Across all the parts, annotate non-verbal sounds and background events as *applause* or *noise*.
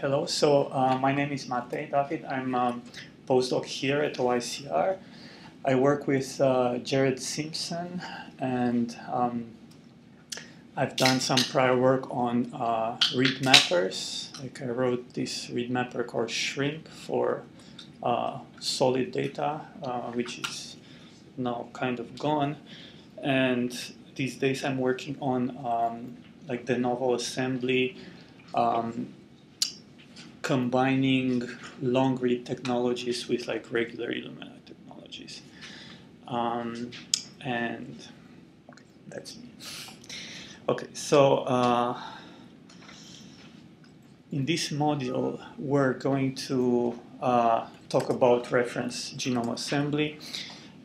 hello. So uh, my name is Matei David. I'm a um, postdoc here at OICR. I work with uh, Jared Simpson, and um, I've done some prior work on uh, read mappers. Like I wrote this read mapper called SHRiMP for uh, SOLiD data, uh, which is now kind of gone. And these days I'm working on um, like de novo assembly um, combining long read technologies with like regular Illumina technologies. Um, and okay, that's me. Okay, so uh, in this module, we're going to uh, talk about reference genome assembly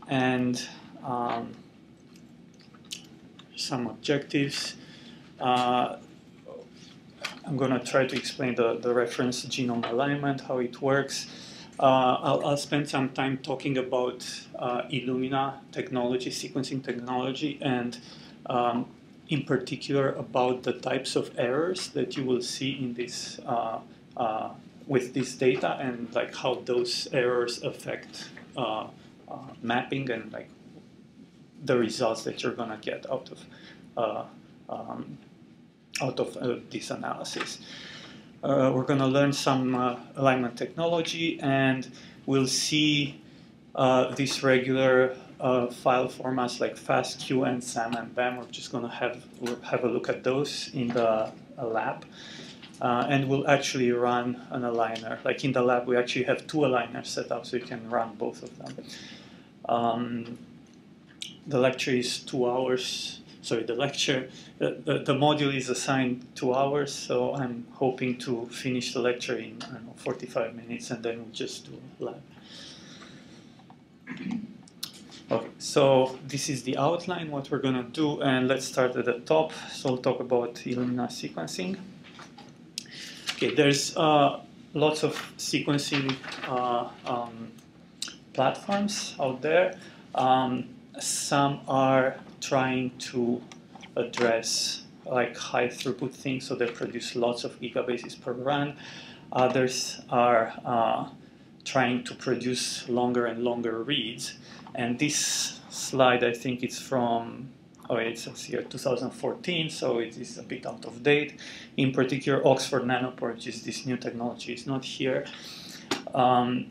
and um, some objectives. Uh, I'm going to try to explain the, the reference genome alignment, how it works. Uh, I'll, I'll, spend some time talking about uh, Illumina technology, sequencing technology, and um, in particular about the types of errors that you will see in this uh, uh with this data and like how those errors affect uh, uh, mapping and like the results that you're going to get out of um, out of uh, this analysis. Uh, we're going to learn some uh, alignment technology and we'll see these regular file formats like FASTQ and SAM and BAM. We're just going to have, have a look at those in the lab. Uh, and we'll actually run an aligner. Like in the lab, we actually have two aligners set up, so you can run both of them. Um, the lecture is two hours sorry, the lecture, the, the, the, module is assigned two hours, so I'm hoping to finish the lecture in, know, 45 minutes and then we'll just do lab. Okay, so this is the outline, what we're going to do, and let's start at the top. So we'll talk about Illumina sequencing. Okay, there's uh, lots of sequencing uh, um, platforms out there. Um, some are trying to address like high throughput things, so they produce lots of gigabases per run. Others are uh, trying to produce longer and longer reads. And this slide, I think it's from, oh, it says here 2014, so it is a bit out of date. In particular, Oxford Nanopore, which is this new technology, is not here. Um,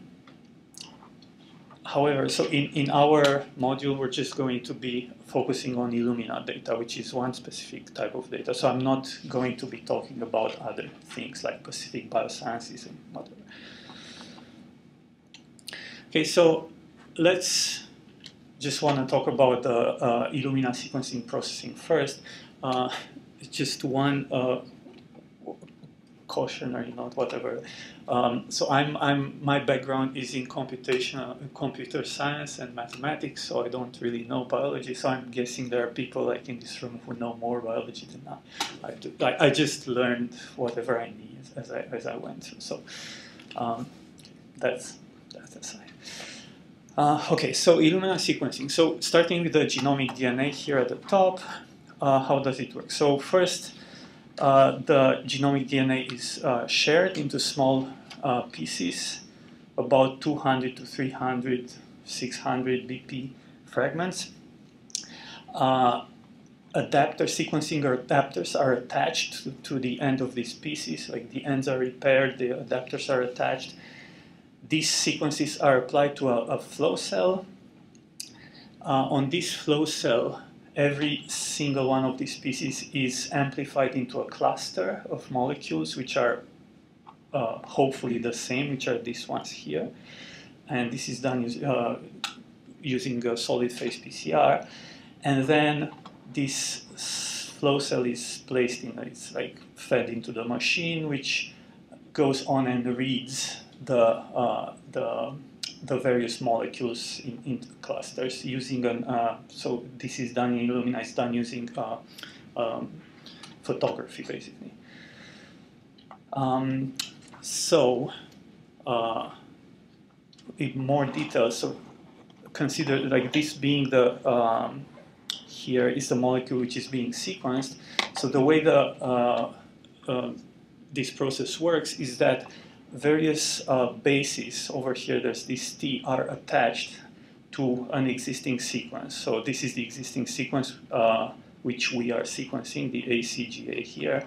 However, so in, in our module, we're just going to be focusing on Illumina data, which is one specific type of data. So I'm not going to be talking about other things like Pacific Biosciences and whatever. Okay, so let's just want to talk about the uh, Illumina sequencing processing first. Uh, just one uh, cautionary note, whatever. Um, so I'm, I'm, my background is in computational computer science and mathematics, so I don't really know biology. So I'm guessing there are people like in this room who know more biology than I. I, do, I, I just learned whatever I need as I, as I went through. So um, that's that's aside. Uh, okay, so Illumina sequencing. So starting with the genomic DNA here at the top, uh, how does it work? So first, uh, the genomic DNA is uh, shared into small uh, pieces, about 200 to 300, 600 BP fragments. Uh, adapter sequencing or adapters are attached to, to, the end of these pieces, like the ends are repaired, the adapters are attached. These sequences are applied to a, a flow cell. Uh, on this flow cell, every single one of these pieces is amplified into a cluster of molecules which are uh, hopefully the same, which are these ones here. And this is done uh, using a solid phase PCR. And then this flow cell is placed in, it's like fed into the machine, which goes on and reads the, uh, the the various molecules in, in clusters using an, uh, so this is done in Illumina, it's done using uh, um, photography basically. Um, so, uh, in more detail, so consider like this being the, um, here is the molecule which is being sequenced. So the way the uh, uh, this process works is that various uh, bases over here, there's this T, are attached to an existing sequence. So this is the existing sequence uh, which we are sequencing, the ACGA here.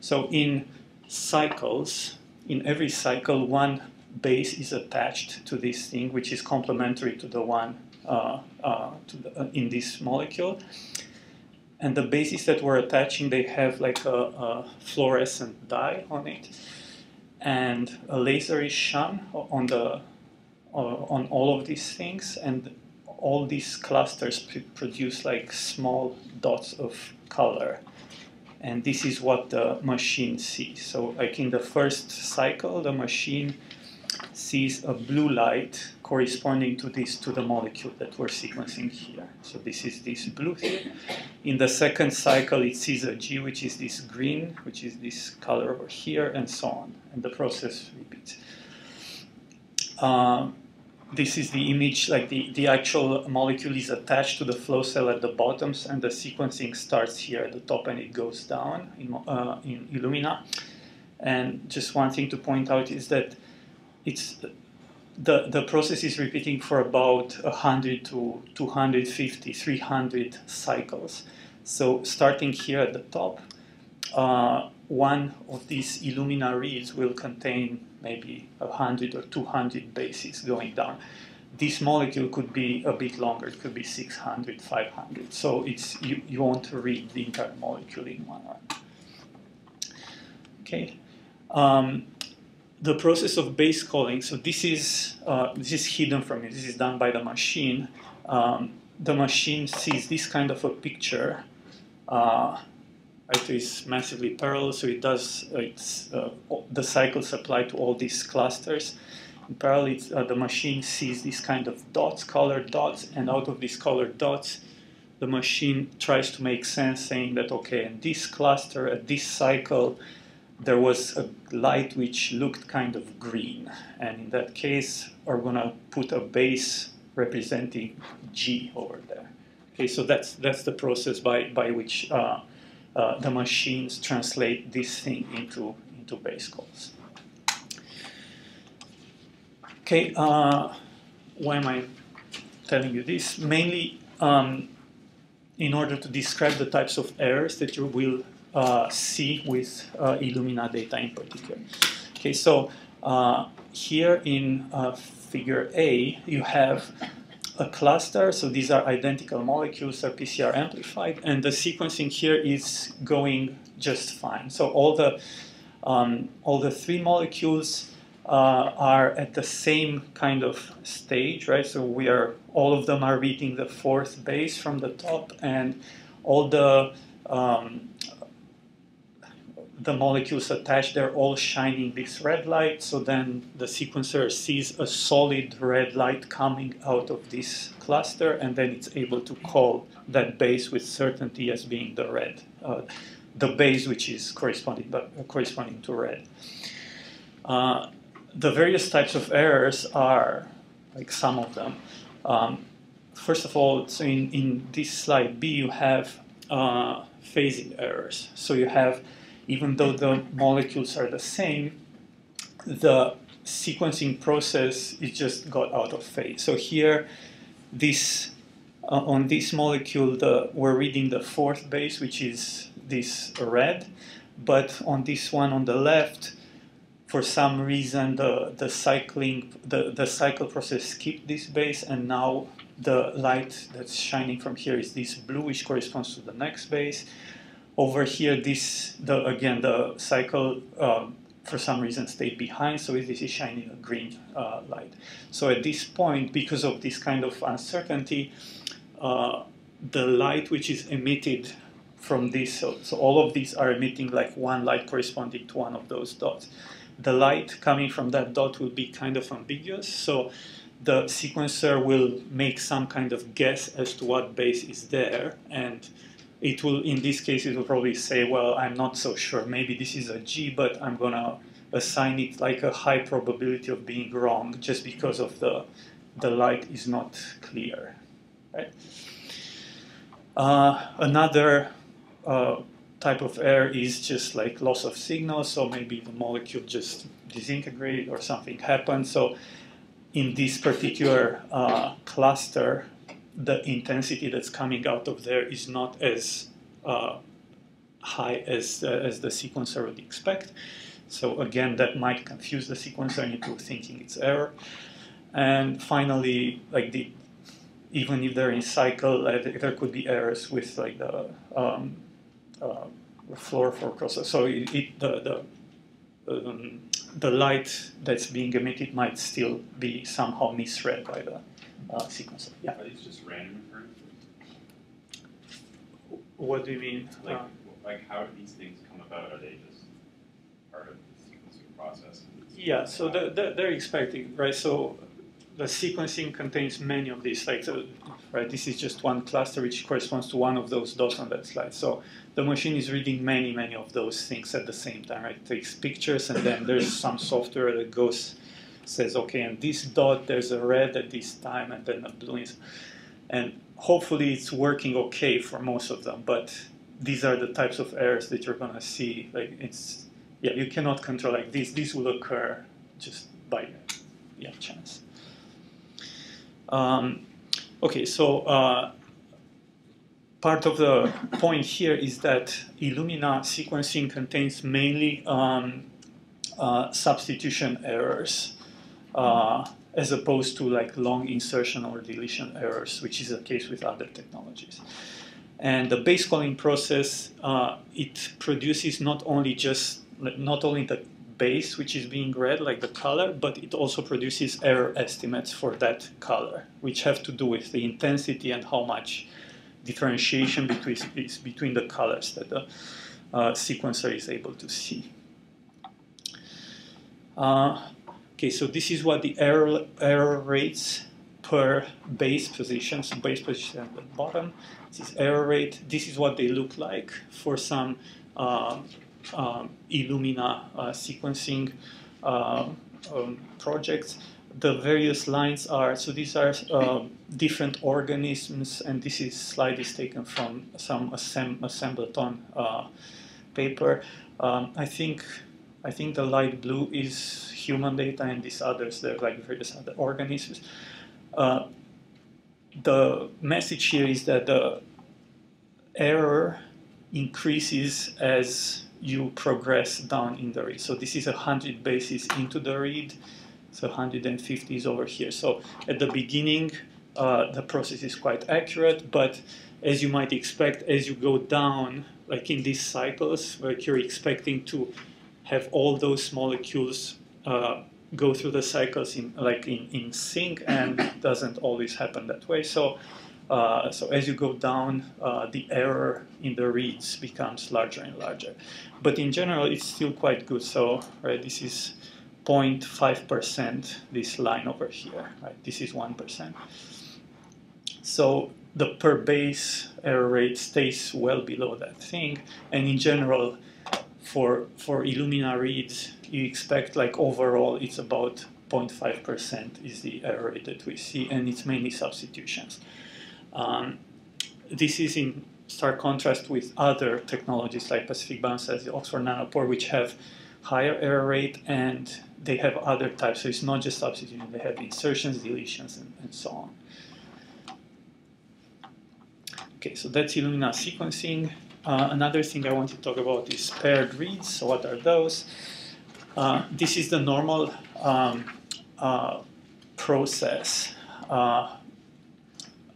So in cycles, in every cycle, one base is attached to this thing, which is complementary to the one uh, uh, to the, uh, in this molecule. And the bases that we're attaching, they have like a, a fluorescent dye on it, and a laser is shone on the uh, on all of these things, and all these clusters produce like small dots of color and this is what the machine sees. So like in the first cycle, the machine sees a blue light corresponding to this to the molecule that we're sequencing here. So this is this blue thing. In the second cycle, it sees a G, which is this green, which is this color over here, and so on. And the process repeats. Um, this is the image, like the, the actual molecule is attached to the flow cell at the bottoms and the sequencing starts here at the top and it goes down in, uh, in Illumina. And just one thing to point out is that it's the, the process is repeating for about 100 to 250, 300 cycles. So starting here at the top, uh, one of these Illumina reads will contain maybe 100 or 200 bases going down. This molecule could be a bit longer, it could be 600, 500. So it's you, you want to read the entire molecule in one run. Okay. Um, the process of base calling, so this is, uh, this is hidden from you, this is done by the machine. Um, the machine sees this kind of a picture uh, it is massively parallel, so it does it's uh, the cycles apply to all these clusters. In parallel, uh, the machine sees these kind of dots, colored dots, and out of these colored dots, the machine tries to make sense, saying that okay, in this cluster, at this cycle, there was a light which looked kind of green, and in that case, we're gonna put a base representing G over there. Okay, so that's that's the process by by which uh, uh, the machines translate this thing into, into base calls. Okay, uh, why am I telling you this? Mainly um, in order to describe the types of errors that you will see with uh, Illumina data in particular. Okay, so uh, here in uh, figure A, you have a cluster, so these are identical molecules, are PCR amplified, and the sequencing here is going just fine. So all the um, all the three molecules uh, are at the same kind of stage, right? So we are all of them are reading the fourth base from the top, and all the um, the molecules attached, they're all shining this red light. So then the sequencer sees a solid red light coming out of this cluster, and then it's able to call that base with certainty as being the red, uh, the base which is corresponding, but, uh, corresponding to red. Uh, the various types of errors are, like some of them. Um, first of all, so in, in this slide B, you have uh, phasing errors. So you have even though the molecules are the same, the sequencing process is just got out of phase. So here, this uh, on this molecule, the, we're reading the fourth base, which is this red, but on this one on the left, for some reason the, the cycling the, the cycle process skipped this base and now the light that's shining from here is this blue which corresponds to the next base over here, this the again the cycle um, for some reason stayed behind, so this is shining a green uh, light. So at this point, because of this kind of uncertainty, uh, the light which is emitted from this, so, so, all of these are emitting like one light corresponding to one of those dots. The light coming from that dot will be kind of ambiguous, so the sequencer will make some kind of guess as to what base is there, and it will, in this case, it will probably say, well, I'm not so sure. Maybe this is a G, but I'm going to assign it like a high probability of being wrong just because of the, the light is not clear. Right? Uh, another uh, type of error is just like loss of signal, so maybe the molecule just disintegrated or something happened. So in this particular uh, cluster, the intensity that's coming out of there is not as uh, high as, uh, as the sequencer would expect. So again, that might confuse the sequencer into thinking it's error. And finally, like the even if they're in cycle, uh, there could be errors with like the um, uh, fluorophore So it, it, the the um, the light that's being emitted might still be somehow misread by the uh, sequencer. Yeah. Are these just random occurrences? What do you mean? Like, uh, like how do these things come about? Are they just part of the sequencing process? Yeah, so the, the, they're expecting, right? So the sequencing contains many of these, like, uh, right? This is just one cluster which corresponds to one of those dots on that slide. So the machine is reading many, many of those things at the same time, right? It takes pictures and then there's some software that goes, says, okay, and this dot, there's a red at this time and then a blue. And hopefully it's working okay for most of them, but these are the types of errors that you're gonna see. Like it's, yeah, you cannot control like this. This will occur just by yeah, chance. Um, okay, so uh, part of the point here is that Illumina sequencing contains mainly um, uh, substitution errors uh, as opposed to like long insertion or deletion errors, which is the case with other technologies. And the base calling process, uh, it produces not only just not only the base which is being read, like the color, but it also produces error estimates for that color, which have to do with the intensity and how much differentiation between, between the colors that the uh, sequencer is able to see. Uh, okay, so this is what the error, error rates per base position, so base position at the bottom. This is error rate. This is what they look like for some uh, um, Illumina uh, sequencing uh, um, projects. The various lines are, so these are um, different organisms, and this is slide is taken from some assemb assemblathon uh, paper. Um, I think I think the light blue is human data, and these others, they're like various other organisms. Uh, the message here is that the error increases as you progress down in the read. So this is 100 bases into the read, so 150 is over here. So at the beginning, uh, the process is quite accurate, but as you might expect, as you go down, like in these cycles, like you're expecting to have all those molecules uh, go through the cycles in like in, in sync, and *coughs* doesn't always happen that way. So uh, so as you go down, uh, the error in the reads becomes larger and larger. But in general, it's still quite good. So right, this is 0.5%, this line over here. Right, this is 1%. So the per base error rate stays well below that thing. And in general, for, for Illumina reads, you expect like overall it's about 0.5% is the error rate that we see, and it's mainly substitutions. Um, this is in stark contrast with other technologies like Pacific Biosciences, the Oxford Nanopore, which have higher error rate and they have other types. So it's not just substituting, they have insertions, deletions, and, and so on. Okay, so that's Illumina sequencing. Uh, another thing I want to talk about is paired reads. So what are those? Uh, this is the normal um, uh, process uh,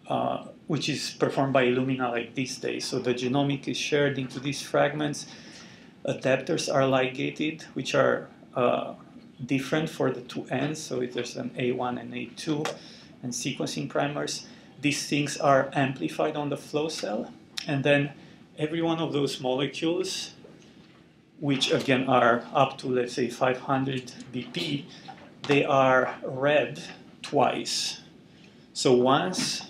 uh, which is performed by Illumina like these days. So the genomic is shared into these fragments. Adapters are ligated, which are different for the two ends. So if there's an A1 and A2 and sequencing primers. These things are amplified on the flow cell. And then every one of those molecules, which again are up to, let's say, 500 BP, they are read twice. So once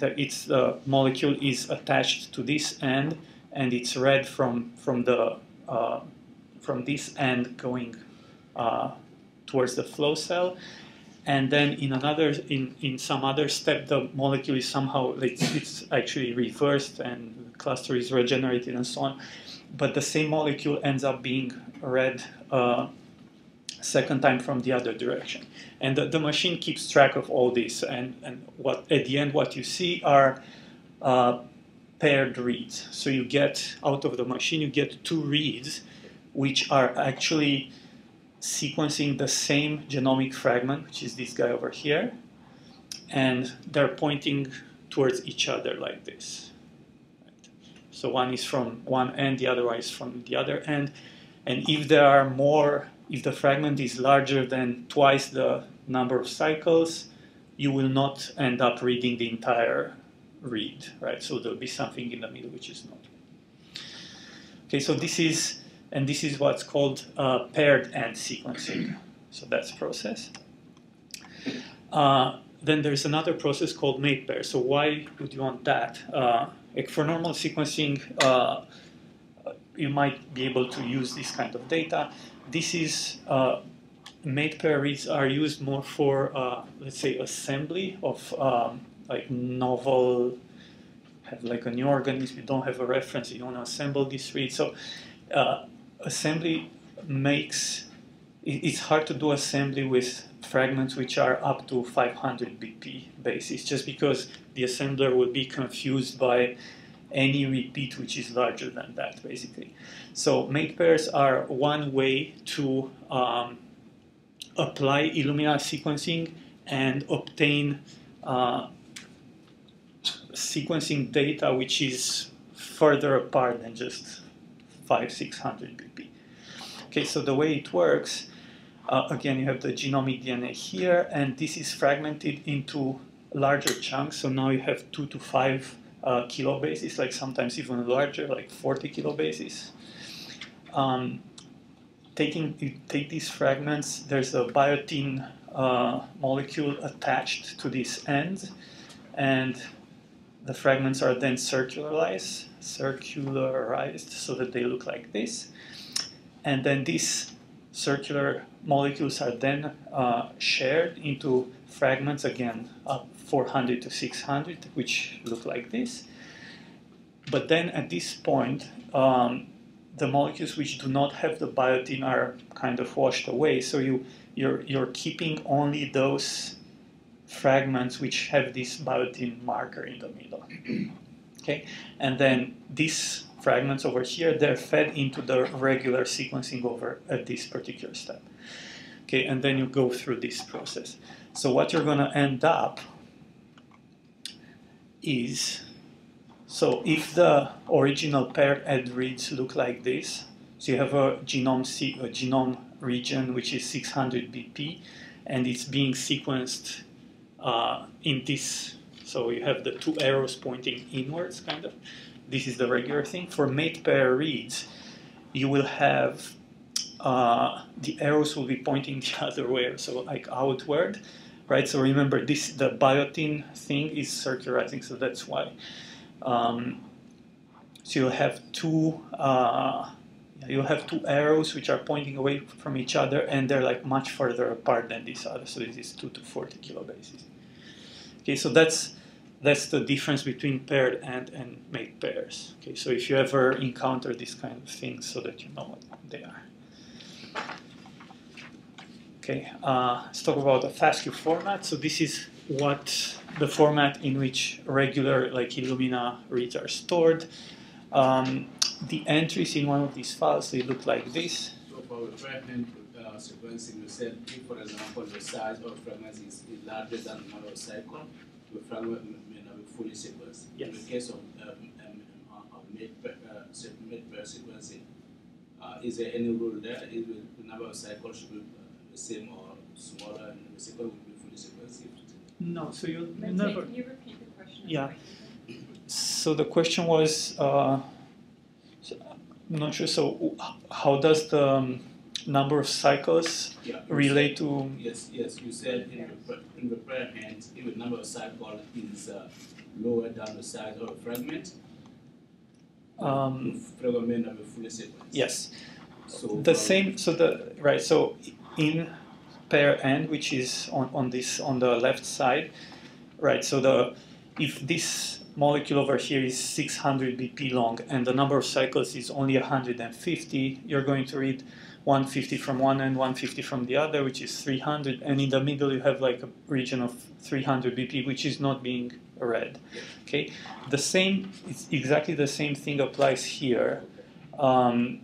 that its uh, molecule is attached to this end and it's read from from the uh, from this end going uh, towards the flow cell and then in another in, in some other step the molecule is somehow it's, it's actually reversed and the cluster is regenerated and so on but the same molecule ends up being read uh, second time from the other direction. And the, the, machine keeps track of all this. And, and what at the end, what you see are uh, paired reads. So you get out of the machine, you get two reads, which are actually sequencing the same genomic fragment, which is this guy over here, and they're pointing towards each other like this. So one is from one end, the other is from the other end. And if there are more, if the fragment is larger than twice the number of cycles, you will not end up reading the entire read, right? So there'll be something in the middle which is not. Okay, so this is, and this is what's called uh, paired end sequencing. So that's process. Uh, then there's another process called mate pair. So why would you want that? Uh, for normal sequencing, uh, you might be able to use this kind of data. This is uh, mate pair reads are used more for, uh, let's say, assembly of um, like novel, have like a new organism, you don't have a reference, you want to assemble this read. So uh, assembly makes, it's hard to do assembly with fragments which are up to 500 BP basis, just because the assembler will be confused by any repeat which is larger than that, basically. So mate pairs are one way to um, apply Illumina sequencing and obtain uh, sequencing data which is further apart than just 5, 600 BP. Okay, so the way it works, uh, again, you have the genomic DNA here, and this is fragmented into larger chunks. So now you have two to five uh, kilobases, like sometimes even larger, like 40 kilobases. Um, taking you take these fragments, there's a biotin uh, molecule attached to this end, and the fragments are then circularized, circularized so that they look like this. And then these circular molecules are then uh, shared into fragments, again, up 400 to 600, which look like this. But then at this point, um, the molecules which do not have the biotin are kind of washed away. So you, you're, you're keeping only those fragments which have this biotin marker in the middle. Okay, and then these fragments over here, they're fed into the regular sequencing over at this particular step. Okay, and then you go through this process. So what you're going to end up is, so if the original paired end reads look like this, so you have a genome, a genome region which is 600 BP, and it's being sequenced uh, in this. So you have the two arrows pointing inwards, kind of. This is the regular thing. For mate pair reads, you will have uh, the arrows will be pointing *laughs* the other way, so like outward, right? So remember, this the biotin thing is circularizing, so that's why. Um, so you'll have two. Uh, you'll have two arrows which are pointing away from each other, and they're like much further apart than this other. So this is two to forty kilobases. Okay, so that's that's the difference between paired and and mate pairs. Okay, so if you ever encounter these kind of things, so that you know what they are. Okay, uh, let's talk about the FASTQ format. So this is what the format in which regular like Illumina reads are stored. Um, the entries in one of these files they look like this. So for fragment uh, sequencing, you said if, for example, the size of fragments is, larger than the number of cycles, the fragment fully sequenced. Yes. In the case of um, um, uh, mate pair uh, sequencing, uh, is there any rule there? Is the number of cycles should be uh, the same or smaller, and the sequence will be fully sequenced? No, so you Lindsay, never. can you repeat the question? Yeah. So the question was, uh, so I'm not sure. So how does the um, number of cycles Yeah. relate said- to? Yes, yes, you said in the, in the paired end, if the number of cycles is uh, lower than the size of a fragment, Um, fragment may not be fully sequenced. yes, So the same. So the right. So in pair end, which is on, on this on the left side, right? So the if this molecule over here is 600 BP long and the number of cycles is only 150, you're going to read 150 from one end, 150 from the other, which is 300, and in the middle you have like a region of 300 BP, which is not being read. Okay, the same, it's exactly the same thing applies here. Um,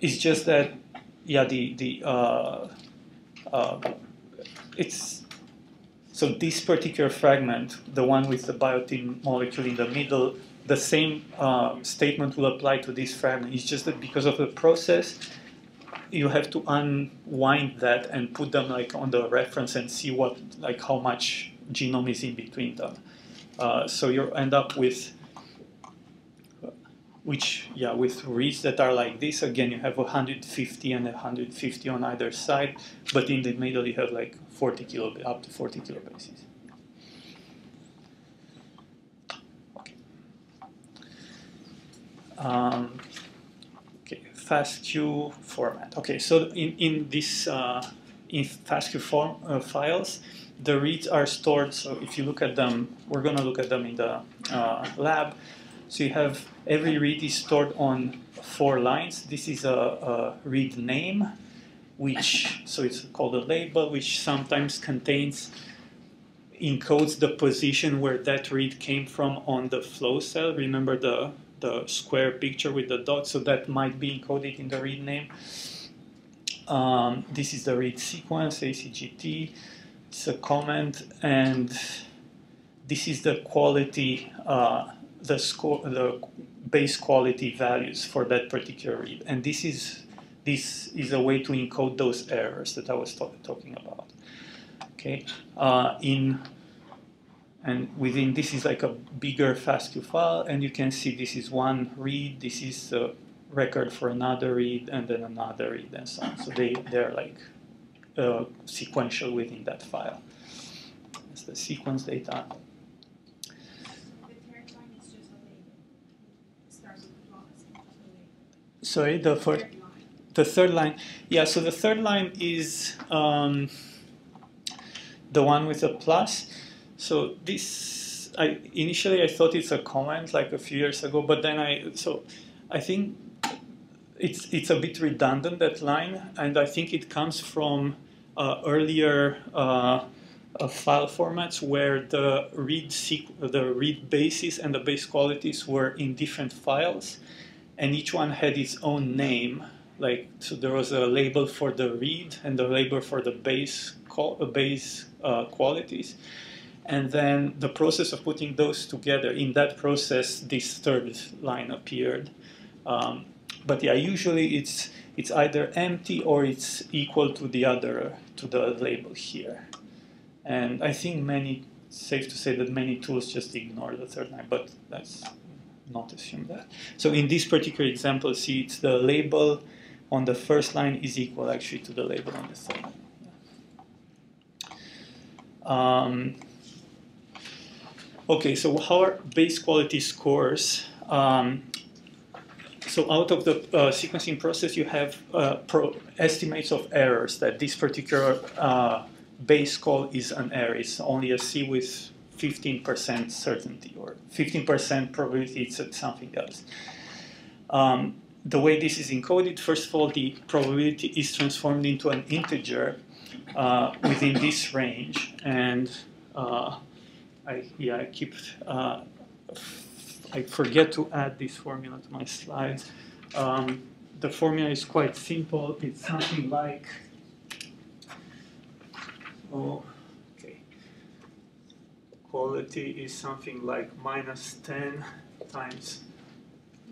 it's just that, yeah, the the uh, uh, it's so this particular fragment, the one with the biotin molecule in the middle, the same uh, statement will apply to this fragment. It's just that because of the process, you have to unwind that and put them like on the reference and see what like how much genome is in between them. Uh, so you end up with which yeah with reads that are like this. Again you have 150 and 150 on either side but in the middle you have like 40 kilo up to 40 kilobases okay. Um, okay FASTQ format. Okay so in in this uh, in FASTQ form uh, files the reads are stored so if you look at them we're going to look at them in the uh, lab so you have every read is stored on four lines. This is a, a read name, which so it's called a label, which sometimes contains encodes the position where that read came from on the flow cell. Remember the the square picture with the dot, so that might be encoded in the read name. Um, this is the read sequence, ACGT. It's a comment, and this is the quality uh, the score, the base quality values for that particular read. And this is this is a way to encode those errors that I was talking about. Okay, uh, in and within this is like a bigger FASTQ file, and you can see this is one read, this is a record for another read, and then another read, and so on. So they they're like uh, sequential within that file. It's the sequence data. Sorry, the first, the third line. Yeah, so the third line is um, the one with a plus. So this, I initially I thought it's a comment like a few years ago, but then I so I think it's it's a bit redundant that line, and I think it comes from earlier. Uh, uh, file formats where the read the read bases and the base qualities were in different files, and each one had its own name. Like so, there was a label for the read and the label for the base uh, base uh, qualities, and then the process of putting those together. In that process, this third line appeared. Um, but yeah, usually it's it's either empty or it's equal to the other to the label here. And I think many safe to say that many tools just ignore the third line, but let's not assume that. So in this particular example, see it's the label on the first line is equal actually to the label on the third line. Um, okay, so how are base quality scores? Um, so out of the uh, sequencing process, you have uh, estimates of errors that this particular uh, base call is an error. It's only a C with 15% certainty or 15% probability it's something else. Um, the way this is encoded, first of all, the probability is transformed into an integer uh, within this range, and uh, I yeah I keep uh, I forget to add this formula to my slides. Um, the formula is quite simple. It's something like oh okay. quality is something like minus 10 times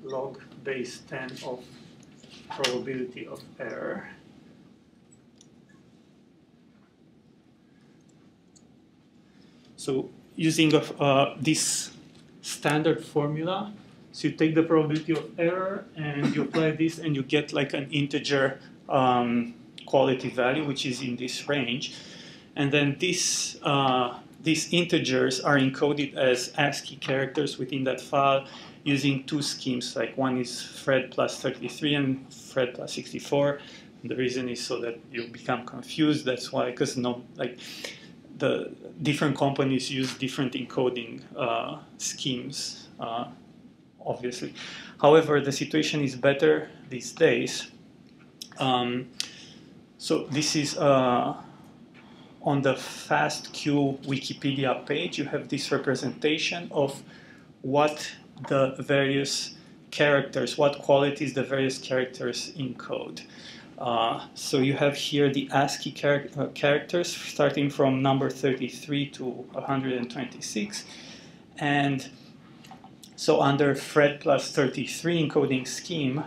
log base 10 of probability of error. So using uh, this standard formula, so you take the probability of error and you apply this and you get like an integer um, quality value, which is in this range. And then this uh, these integers are encoded as ASCII characters within that file using two schemes. Like one is Phred plus 33 and Phred plus 64. And the reason is so that you become confused. That's why, because no, like the different companies use different encoding uh, schemes, uh, obviously. However, the situation is better these days. Um, so this is uh, on the FASTQ Wikipedia page. You have this representation of what the various characters, what qualities the various characters encode. Uh, so you have here the ASCII char uh, characters starting from number 33 to 126. And so under Phred plus 33 encoding scheme,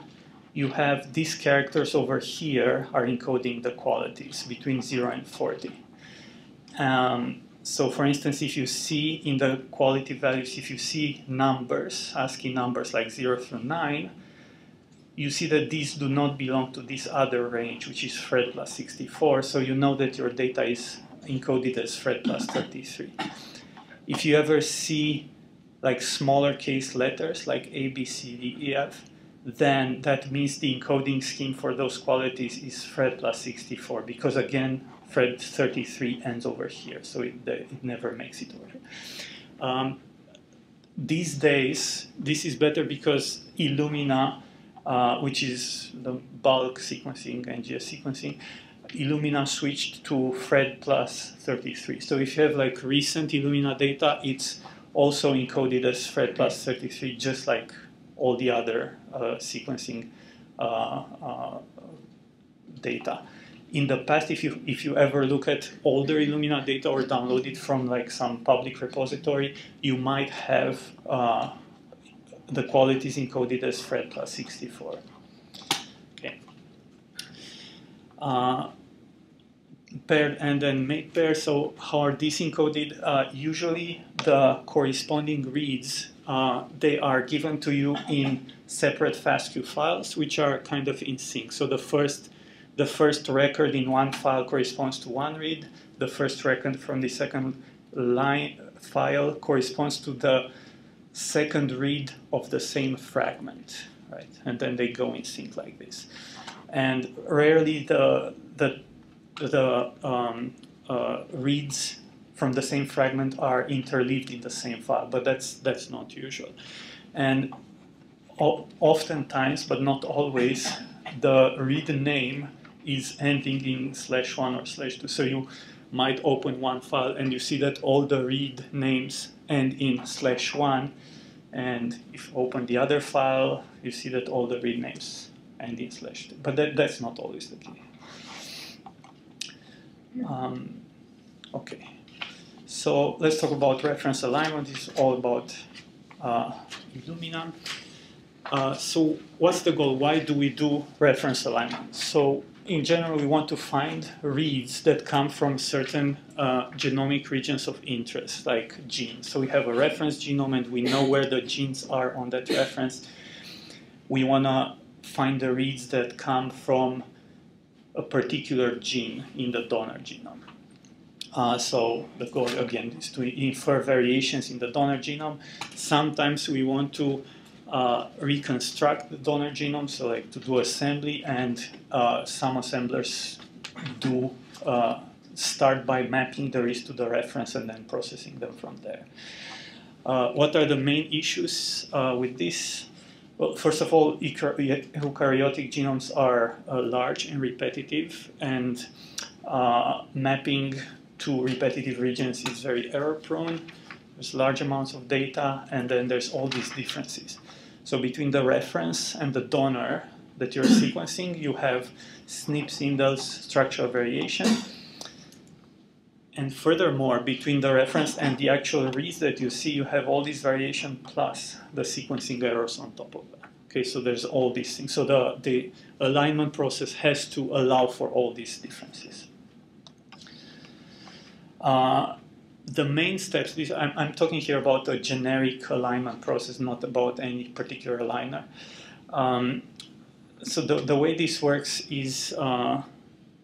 you have these characters over here are encoding the qualities between 0 and 40. Um, so for instance, if you see in the quality values, if you see numbers, ASCII numbers like 0 through 9, you see that these do not belong to this other range, which is Phred plus 64, so you know that your data is encoded as Phred plus 33. If you ever see like smaller case letters like A, B, C, D, E, F, then that means the encoding scheme for those qualities is Phred plus 64, because again, Phred 33 ends over here, so it, it never makes it over. Um, these days, this is better because Illumina uh, which is the bulk sequencing, NGS sequencing, Illumina switched to Phred plus 33. So if you have like recent Illumina data, it's also encoded as Phred plus 33, just like all the other uh, sequencing uh, uh, data. In the past, if you if you ever look at older Illumina data or download it from like some public repository, you might have uh, the quality is encoded as Phred plus 64. Okay. Uh, paired and then mate pair. So how are these encoded? Uh, usually the corresponding reads, uh, they are given to you in separate FASTQ files, which are kind of in sync. So the first, the first record in one file corresponds to one read. The first record from the second line file corresponds to the second read of the same fragment, right? And then they go in sync like this. And rarely the the the um, uh, reads from the same fragment are interleaved in the same file, but that's that's not usual. And oftentimes, but not always, the read name is ending in slash one or slash two. So you might open one file and you see that all the read names end in slash one. And if open the other file, you see that all the read names end in slash two. But that, that's not always the case. Um, okay. So let's talk about reference alignment. It's all about uh, Illumina. Uh, so what's the goal? Why do we do reference alignment? So in general, we want to find reads that come from certain uh, genomic regions of interest, like genes. So we have a reference genome and we know where the genes are on that reference. We want to find the reads that come from a particular gene in the donor genome. Uh, so the goal again is to infer variations in the donor genome. Sometimes we want to uh, reconstruct the donor genome, so like to do assembly, and uh, some assemblers do uh, start by mapping the reads to the reference and then processing them from there. Uh, what are the main issues uh, with this? Well, first of all, eukaryotic genomes are uh, large and repetitive, and mapping to repetitive regions is very error prone. There's large amounts of data, and then there's all these differences. So between the reference and the donor that you're *clears throat* sequencing, you have SNPs, indels, structural variation. And furthermore, between the reference and the actual reads that you see, you have all these variation plus the sequencing errors on top of that. Okay, so there's all these things. So the, the alignment process has to allow for all these differences. Uh, the main steps, these, I'm, I'm, talking here about a generic alignment process, not about any particular aligner. Um, so the, the way this works is uh,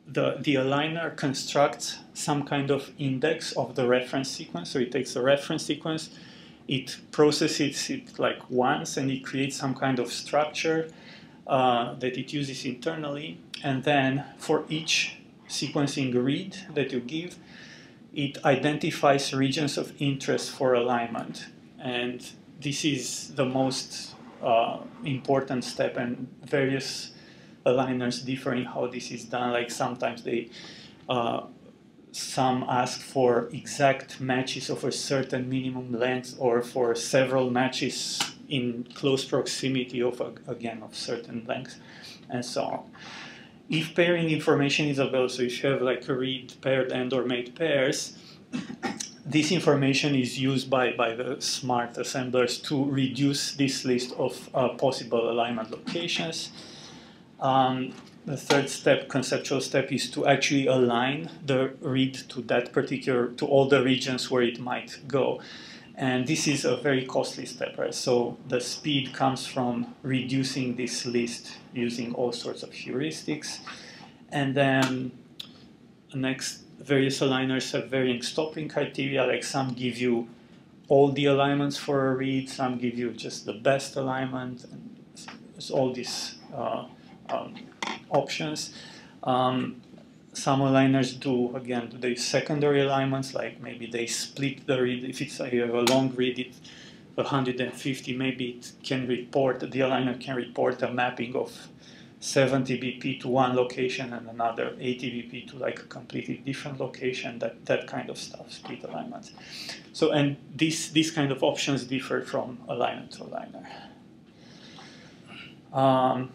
the, the aligner constructs some kind of index of the reference sequence. So it takes the reference sequence, it processes it like once, and it creates some kind of structure uh, that it uses internally. And then for each sequencing read that you give, it identifies regions of interest for alignment. And this is the most uh, important step, and various aligners differ in how this is done. Like sometimes they, uh, some ask for exact matches of a certain minimum length, or for several matches in close proximity of a, again of certain length, and so on if pairing information is available, so if you have like a read paired end or mate pairs, this information is used by, by the smart assemblers to reduce this list of uh, possible alignment locations. Um, the third step, conceptual step, is to actually align the read to that particular, to all the regions where it might go. And this is a very costly step, right? So the speed comes from reducing this list using all sorts of heuristics. And then next, various aligners have varying stopping criteria, like some give you all the alignments for a read, some give you just the best alignment, and all these uh, um, options. Um, some aligners do again do they secondary alignments like maybe they split the read if it's a, a long read it 150 maybe it can report the aligner can report a mapping of 70 bp to one location and another 80 bp to like a completely different location that that kind of stuff split alignments. So and these these kind of options differ from aligner to aligner. Um,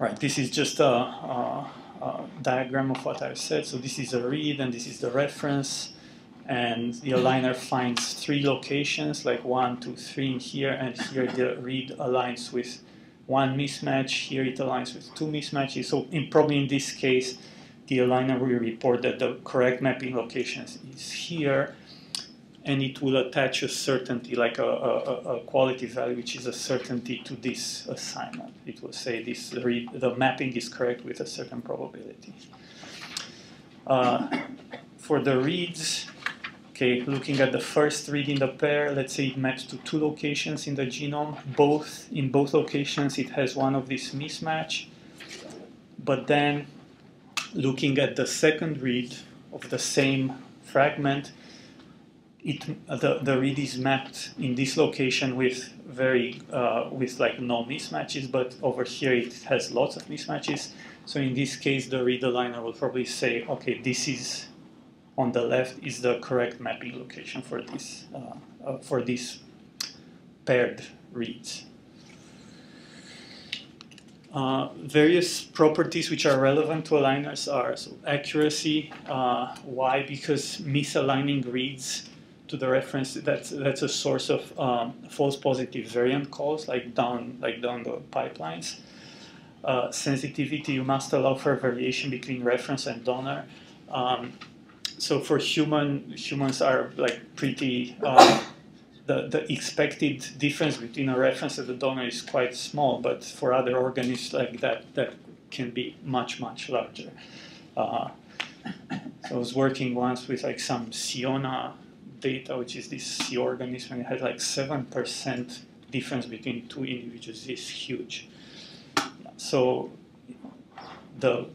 right this is just a, a uh, diagram of what I've said. So this is a read and this is the reference. And the aligner finds three locations, like one, two, three in here, and here the read aligns with one mismatch. Here it aligns with two mismatches. So in, probably in this case, the aligner will report that the correct mapping locations is here and it will attach a certainty, like a, a, a, quality value, which is a certainty to this assignment. It will say this the mapping is correct with a certain probability. Uh, for the reads, okay, looking at the first read in the pair, let's say it maps to two locations in the genome. Both in both locations, it has one of these mismatch. But then, looking at the second read of the same fragment, it the, the read is mapped in this location with very uh, with like no mismatches, but over here it has lots of mismatches. So in this case, the read aligner will probably say, okay, this is on the left is the correct mapping location for this uh, uh, for these paired reads. Uh, various properties which are relevant to aligners are so accuracy. Uh, why? Because misaligning reads to the reference that's that's a source of um, false positive variant calls like down like down the pipelines. Uh, sensitivity you must allow for variation between reference and donor. Um, so for human humans are like pretty uh, the the expected difference between a reference and a donor is quite small, but for other organisms like that that can be much much larger. Uh, *coughs* so I was working once with like some Ciona which is this sea organism, it has like 7% difference between two individuals is huge. So the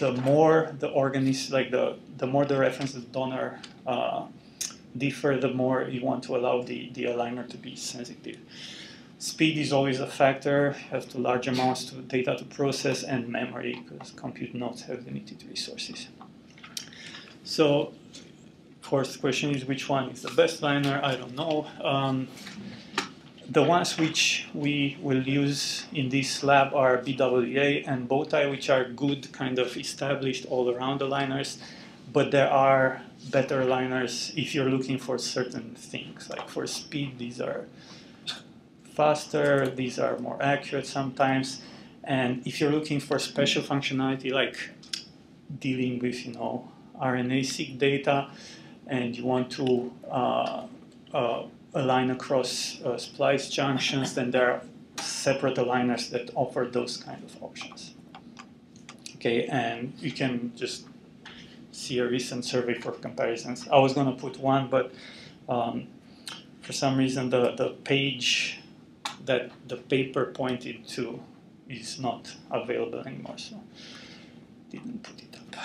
the more the organism, like the, the more the reference donor uh, differ, the more you want to allow the, the aligner to be sensitive. Speed is always a factor, you have to large amounts of data to process and memory because compute nodes have limited resources. So course, the question is which one is the best aligner? I don't know. Um, the ones which we will use in this lab are BWA and Bowtie, which are good, kind of established all around the aligners. But there are better aligners if you're looking for certain things. Like for speed, these are faster, these are more accurate sometimes. And if you're looking for special functionality like dealing with, you know, RNA-seq data, and you want to uh, uh, align across uh, splice junctions, then there are separate aligners that offer those kind of options. Okay, and you can just see a recent survey for comparisons. I was going to put one, but um, for some reason the, the page that the paper pointed to is not available anymore, so didn't put it up.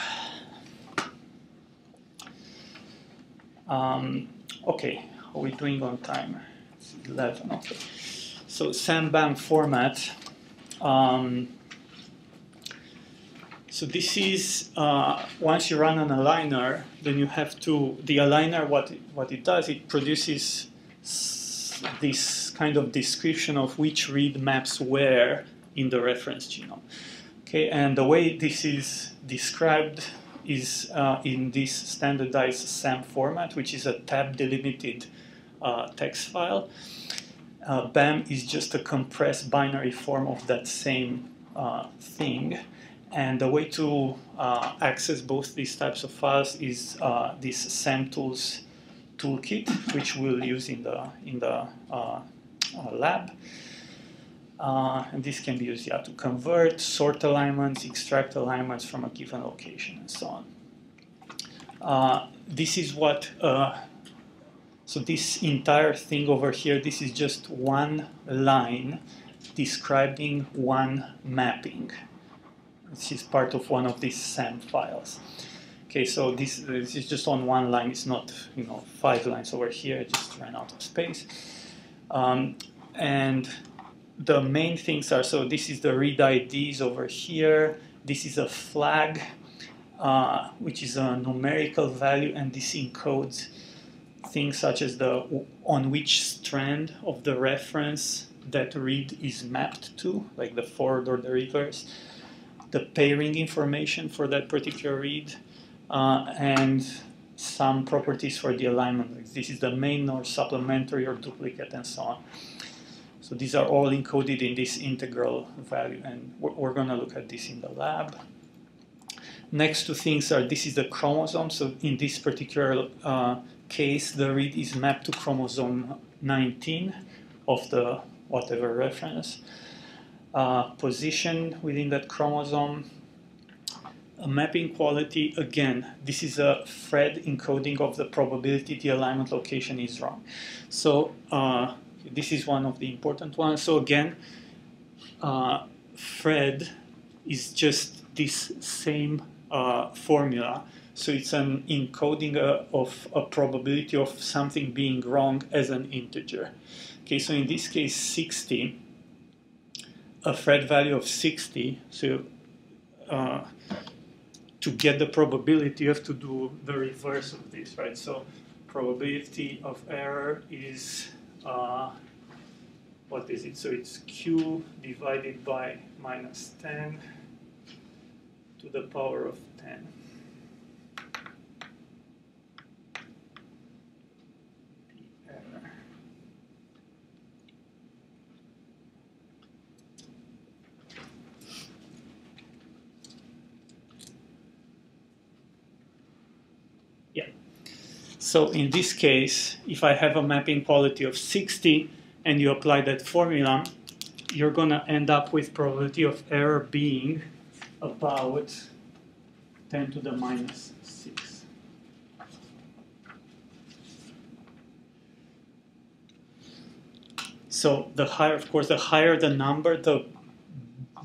Um, okay, how are we doing on time? It's 11, okay. So SAM-BAM format. Um, so this is, uh, once you run an aligner, then you have to, the aligner, what, what it does, it produces this kind of description of which read maps where in the reference genome. Okay, and the way this is described is uh, in this standardized SAM format, which is a tab delimited uh, text file. Uh, BAM is just a compressed binary form of that same uh, thing. And the way to uh, access both these types of files is uh, this SAMTools toolkit, which we'll use in the, in the lab. Uh, and this can be used yeah, to convert, sort alignments, extract alignments from a given location, and so on. Uh, this is what, so this entire thing over here, this is just one line describing one mapping. This is part of one of these SAM files. Okay, so this, this is just on one line. It's not, you know, five lines over here. I just ran out of space. Um, and the main things are, so this is the read IDs over here. This is a flag, uh, which is a numerical value, and this encodes things such as the on which strand of the reference that read is mapped to, like the forward or the reverse the pairing information for that particular read, uh, and some properties for the alignment. This is the main or supplementary or duplicate and so on. So these are all encoded in this integral value, and we're, we're going to look at this in the lab. Next two things are, this is the chromosome, so in this particular uh, case, the read is mapped to chromosome 19 of the whatever reference uh, position within that chromosome. A mapping quality, again, this is a Phred encoding of the probability the alignment location is wrong. So uh, this is one of the important ones. So again, uh, Phred is just this same uh, formula. So it's an encoding uh, of a probability of something being wrong as an integer. Okay, so in this case, 60 a Phred value of 60. So uh, to get the probability, you have to do the reverse of this, right? So probability of error is, uh, what is it? So it's q divided by minus 10 to the power of 10. So in this case, if I have a mapping quality of 60 and you apply that formula, you're going to end up with probability of error being about 10 to the minus 6. So the higher, of course, the higher the number, the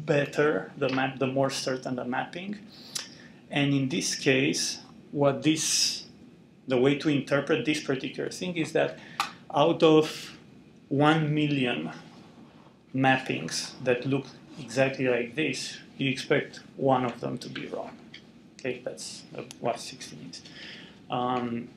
better the map, the more certain the mapping. And in this case, what this the way to interpret this particular thing is that out of 1 million mappings that look exactly like this, you expect one of them to be wrong. Okay, that's what 60 means. Um,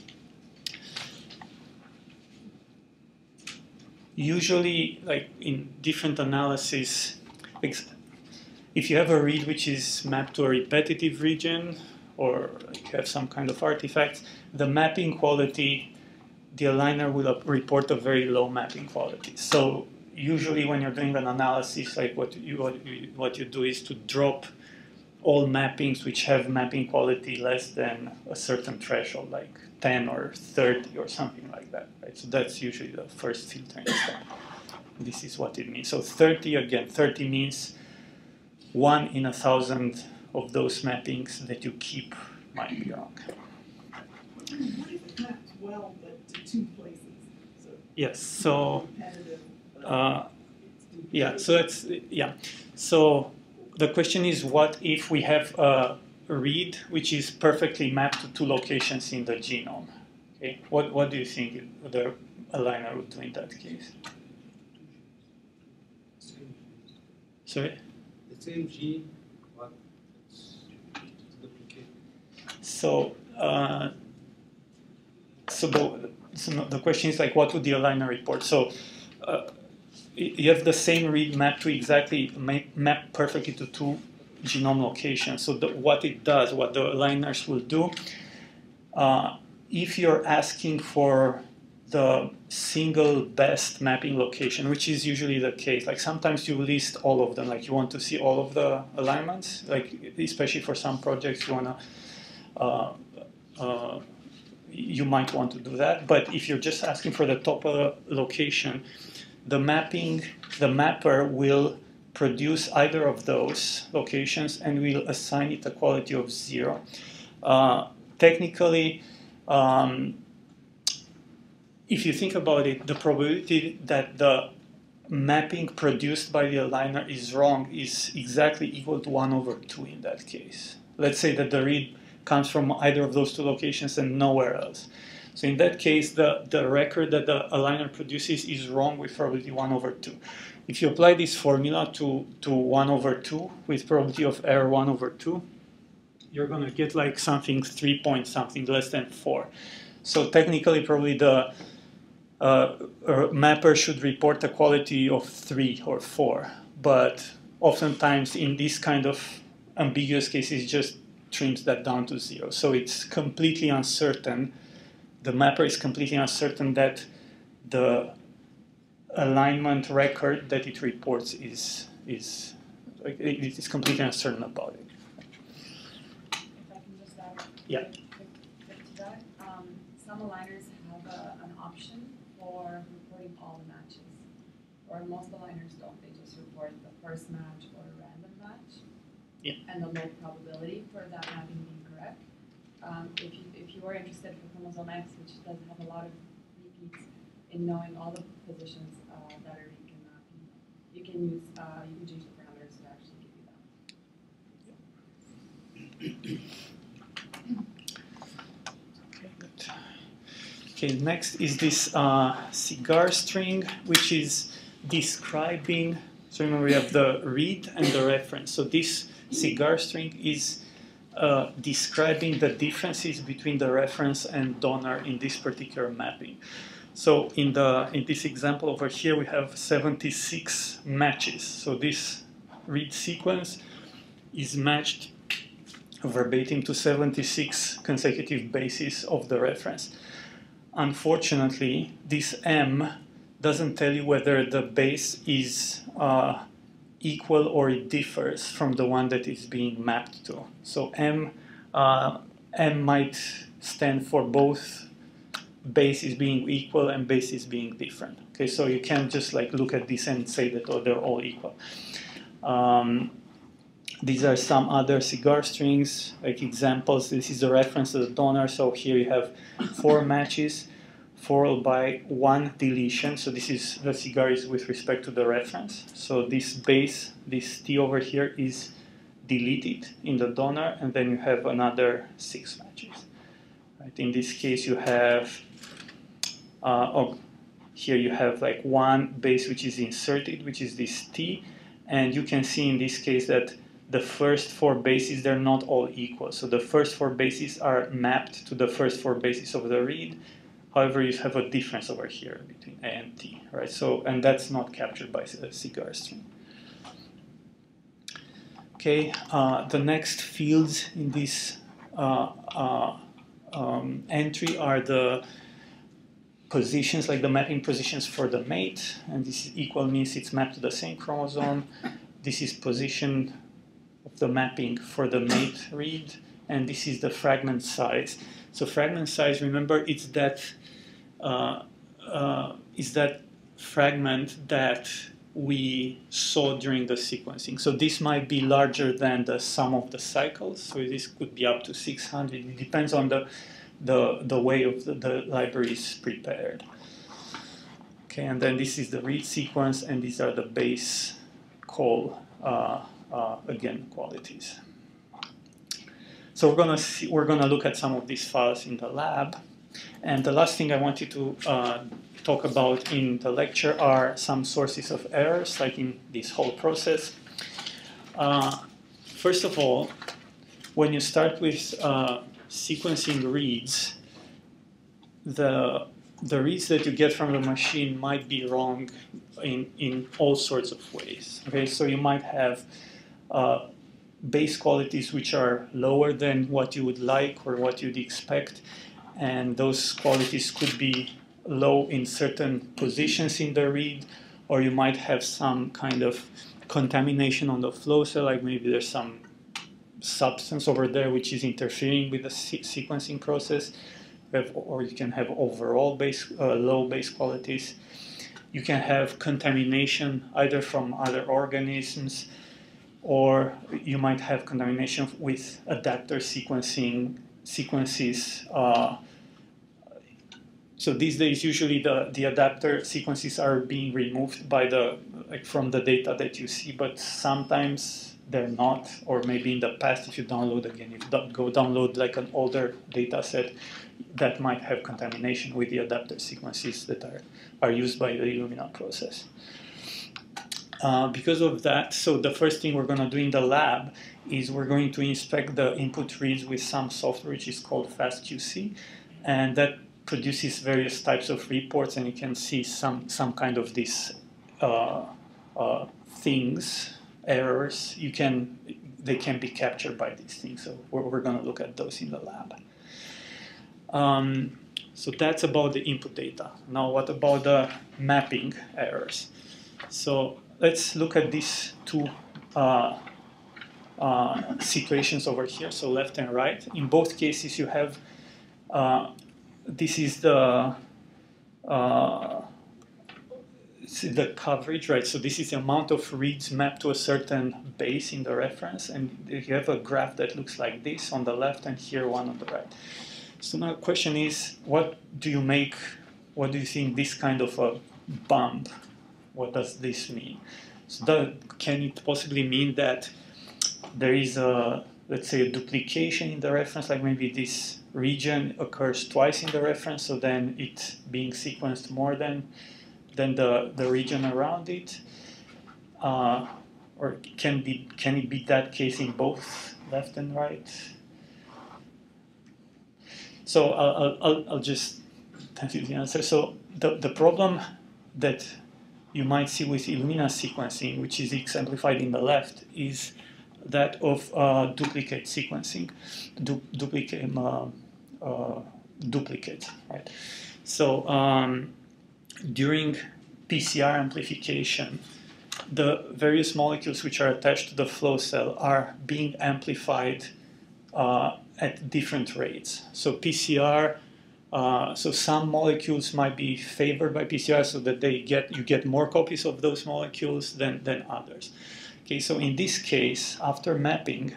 usually, like in different analysis, if you have a read which is mapped to a repetitive region, or you have some kind of artifacts, the mapping quality, the aligner will report a very low mapping quality. So usually when you're doing an analysis, like what you, what you, what you do is to drop all mappings which have mapping quality less than a certain threshold, like 10 or 30 or something like that. Right? So that's usually the first filtering step. This is what it means. So 30, again, 30 means one in a thousand of those mappings that you keep might be wrong. well, but to two places? So yes, so, uh, yeah, so that's, yeah. So the question is what if we have a read which is perfectly mapped to two locations in the genome? Okay, what, what do you think the aligner would do in that case? Sorry? the same gene, but it's duplicate. So, uh, so the, so the question is like, what would the aligner report? So, uh, you have the same read map to exactly ma- map perfectly to two genome locations. So, the, what it does, what the aligners will do, uh, if you're asking for the single best mapping location, which is usually the case. Like sometimes you list all of them, like you want to see all of the alignments, like especially for some projects you wanna uh, uh, you might want to do that. But if you're just asking for the top location, the mapping, the mapper will produce either of those locations and will assign it a quality of zero. Uh, technically, um, if you think about it, the probability that the mapping produced by the aligner is wrong is exactly equal to 1 over 2 in that case. Let's say that the read comes from either of those two locations and nowhere else. So in that case, the, the record that the aligner produces is wrong with probability 1 over 2. If you apply this formula to, to 1 over 2 with probability of error 1 over 2, you're going to get like something 3 point something less than 4. So technically, probably the uh, mapper should report a quality of 3 or 4. But oftentimes in this kind of ambiguous cases, just trims that down to 0. So it's completely uncertain. The mapper is completely uncertain that the alignment record that it reports is is it is completely uncertain about it. If I can just add. Yeah. quick- quick to that, um, some aligners have a, an option for reporting all the matches. Or most aligners don't, they just report the first match or a random match. Yeah. And the low probability for that mapping being correct. Um, if you, if you are interested for chromosome X, which does have a lot of repeats, in knowing all the positions, uh, that are in mapping, you can use, uh, you can change the parameters to actually give you that. Okay, next is this uh, cigar string, which is describing. So remember, we have the read and the reference. So this cigar string is uh, describing the differences between the reference and donor in this particular mapping. So in the in this example over here, we have 76 matches. So this read sequence is matched verbatim to 76 consecutive bases of the reference. Unfortunately, this M doesn't tell you whether the base is uh, equal or it differs from the one that is being mapped to. So M, uh, M might stand for both bases being equal and bases being different. Okay, so you can't just like look at this and say that oh they're all equal. Um, these are some other cigar strings, like examples. This is a reference to the donor. So here you have four matches, followed by one deletion. So this is the cigar is with respect to the reference. So this base, this T over here is deleted in the donor, and then you have another six matches. Right? In this case, you have, uh, oh, here you have like one base which is inserted, which is this T, and you can see in this case that the first four bases they're not all equal. So the first four bases are mapped to the first four bases of the read. However, you have a difference over here between A and T, right? So and that's not captured by a cigar string. Okay, uh, the next fields in this uh, uh, um, entry are the positions, like the mapping positions for the mate, and this is equal means it's mapped to the same chromosome. This is position of the mapping for the mate read, and this is the fragment size. So fragment size, remember, it's that uh, uh, is that fragment that we saw during the sequencing. So this might be larger than the sum of the cycles. So this could be up to 600. It depends on the the, the way of the, the library is prepared. Okay, and then this is the read sequence, and these are the base call uh, uh, again qualities. So we're gonna see, we're gonna look at some of these files in the lab. And the last thing I wanted to uh, talk about in the lecture are some sources of errors, like in this whole process. Uh, first of all, when you start with uh, sequencing reads, the the reads that you get from the machine might be wrong in, in all sorts of ways. Okay, so you might have uh, base qualities which are lower than what you would like or what you'd expect, and those qualities could be low in certain positions in the read, or you might have some kind of contamination on the flow cell, like maybe there's some substance over there which is interfering with the se sequencing process or you can have overall base, uh, low base qualities. You can have contamination either from other organisms or you might have contamination with adapter sequencing sequences. Uh, so these days, usually the, the adapter sequences are being removed by the like from the data that you see, but sometimes they're not, or maybe in the past, if you download again, if you go download like an older data set, that might have contamination with the adapter sequences that are, are used by the Illumina process. Uh, because of that, so the first thing we're going to do in the lab is we're going to inspect the input reads with some software which is called FastQC, and that produces various types of reports, and you can see some some kind of these uh, uh, things, errors. You can they can be captured by these things. So we're, we're going to look at those in the lab. Um, so that's about the input data. Now what about the mapping errors? So let's look at these two uh, uh, situations over here, so left and right. In both cases you have, uh, this is the, uh, the coverage, right? So this is the amount of reads mapped to a certain base in the reference, and you have a graph that looks like this on the left and here one on the right. So now the question is, what do you make, what do you think this kind of a bump, what does this mean? So that, can it possibly mean that there is a, let's say, a duplication in the reference, like maybe this region occurs twice in the reference, so then it's being sequenced more than, than the, the region around it? Uh, or can, be, can it be that case in both left and right? So I'll, I'll, I'll just tell you the answer. So the, the problem that you might see with Illumina sequencing, which is exemplified in the left, is that of uh, duplicate sequencing, du duplicate, uh, uh, duplicate, right? So um, during PCR amplification, the various molecules which are attached to the flow cell are being amplified uh, at different rates. So PCR, uh, so some molecules might be favored by PCR so that they get you get more copies of those molecules than, than others. Okay, so in this case, after mapping,